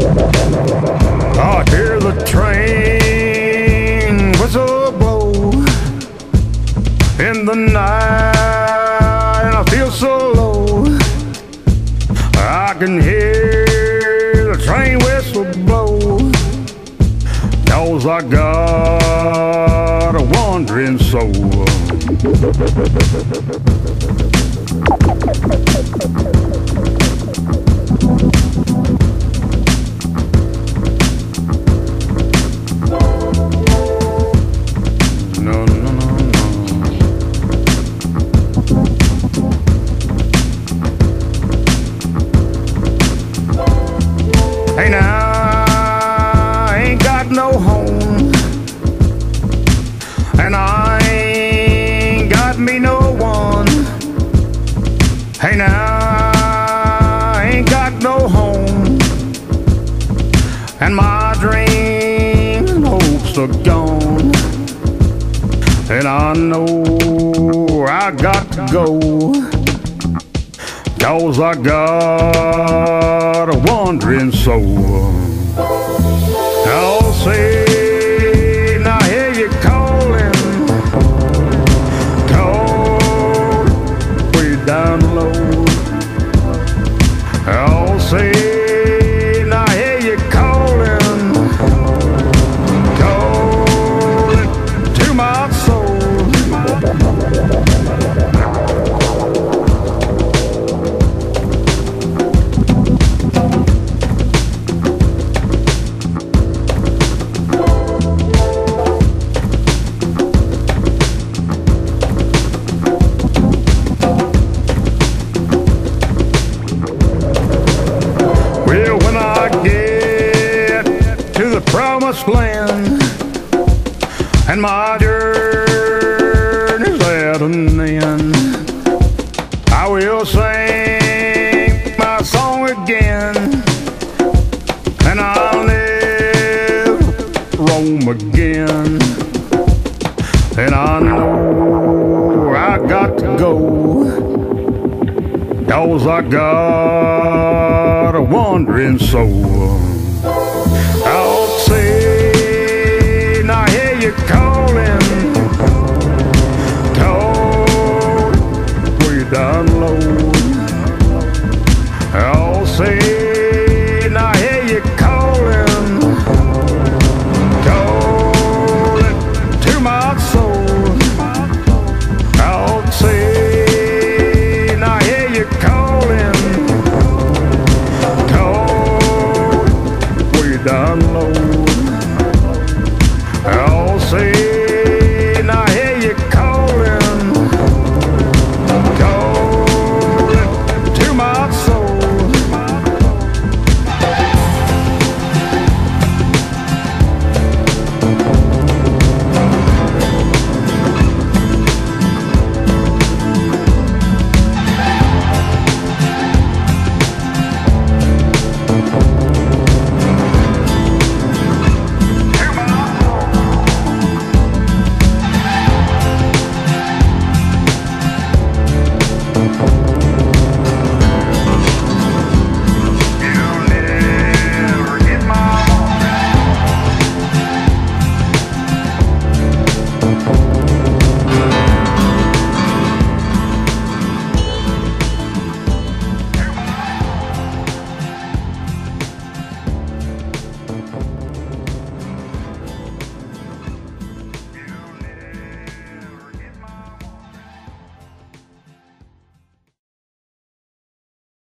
I hear the train whistle blow in the night, and I feel so low. I can hear the train whistle blow. Knows I got a wandering soul. Thank you. And I ain't got me no one. Hey now, I ain't got no home, and my dreams and hopes are gone, and I know I got to go. Cause I got a wandering soul. I'll say, to the promised land and my journey's at an end, I will sing my song again and I'll never roam again. And I know I got to go. Cause I got a wandering soul. You calling. Calling to my soul. I'll say, you calling. Call way down low. I'll say,